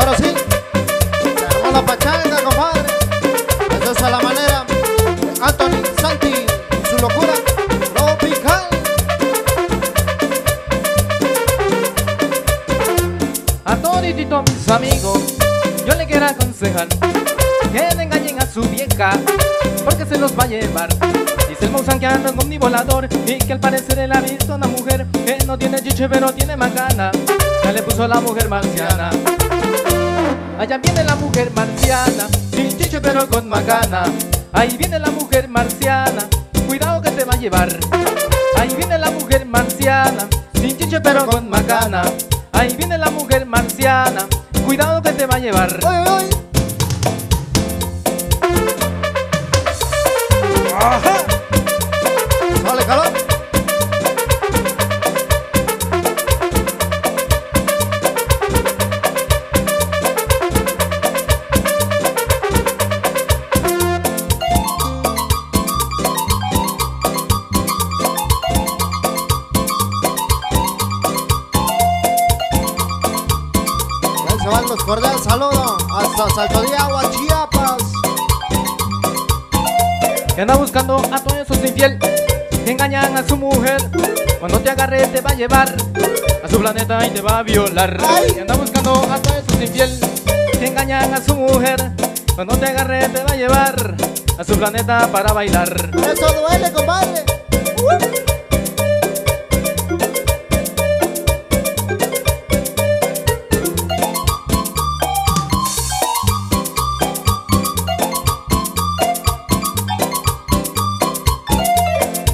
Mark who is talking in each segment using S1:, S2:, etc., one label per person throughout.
S1: ahora sí, se la pachanga, compadre. Esa es a la manera Anthony Santi su locura tropical.
S2: A toditito mis amigos, yo le quiero aconsejar que no engañen a su vieja, porque se los va a llevar. Dice el Mousan que anda en omnivolador y que al parecer él ha visto a una mujer que no tiene chiche pero tiene macana. Ya le puso la mujer marciana. Allá viene la mujer marciana, sin chiche pero con macana. Ahí viene la mujer marciana, cuidado que te va a llevar. Ahí viene la mujer marciana, sin chiche pero con macana. Ahí viene la mujer marciana, cuidado que te va a llevar.
S1: ¡Uy, uy, uy! ¡Ajá! ¡Sale calor! Los cordiales saludos hasta Salto de Agua, Chiapas.
S2: Que anda buscando a todos esos infiel que engañan a su mujer. Cuando te agarre te va a llevar a su planeta y te va a violar.
S1: Ay.
S2: Que anda buscando a todos esos infiel que engañan a su mujer. Cuando te agarre te va a llevar a su planeta para bailar.
S1: Eso duele, compadre.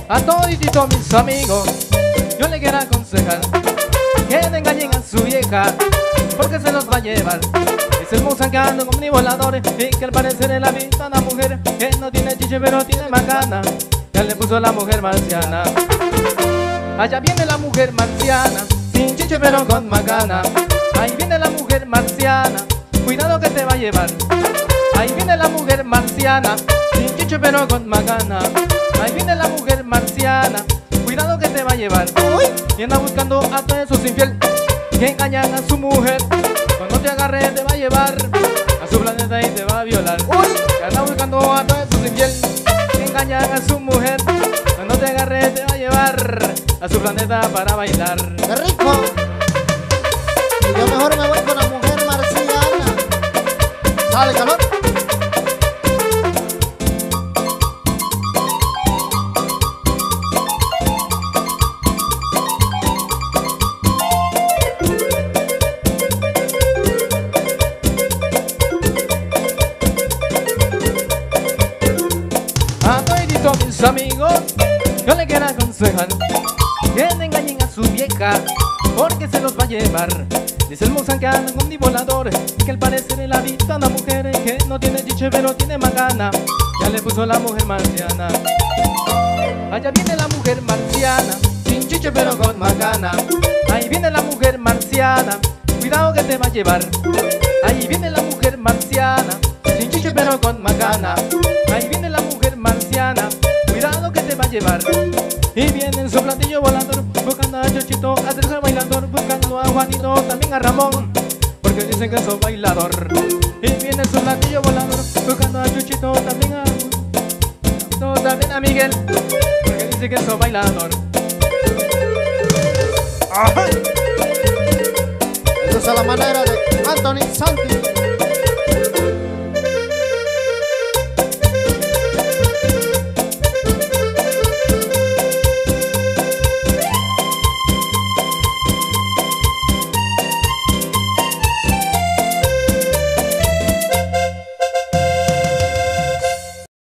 S2: A toditito mis amigos, yo le quiero aconsejar que no engañen a su vieja, porque se los va a llevar. Es el Musan que anda en omnivolador y que al parecer él ha visto a una mujer que no tiene chiche pero tiene macana. Ya le puso la mujer marciana. Allá viene la mujer marciana, sin chiche pero con macana. Ahí viene la mujer marciana, cuidado que te va a llevar. Ahí viene la mujer marciana, sin chiche pero con macana. Ahí viene la mujer marciana, cuidado que te va a llevar. Y anda buscando a todos esos infiel que engañan a su mujer. Cuando te agarre te va a llevar a su planeta y te va a violar. Y anda buscando a todos esos infiel que engañan a su mujer. Cuando te agarre te va a llevar a su planeta para bailar.
S1: ¡Qué rico! Y yo mejor me voy con la mujer marciana. ¿Sale calor?
S2: A todos mis amigos, yo le quiero aconsejar que no engañen a su vieja, porque se los va a llevar. Dice el Musan que anda con volador, que al parecer él ha visto a una mujer que no tiene chiche pero tiene macana. Ya le puso la mujer marciana. Allá viene la mujer marciana, sin chiche pero con macana. Ahí viene la mujer marciana, cuidado que te va a llevar. Ahí viene la mujer marciana, sin chiche pero con macana. Su platillo volador, buscando a Chochito, a Sergio bailador, buscando a Juanito, también a Ramón, porque dicen que soy bailador. Y viene en su platillo volador, buscando a Chuchito, también a no, también a Miguel, porque dice que soy bailador.
S1: Esa es la manera de Anthony Santi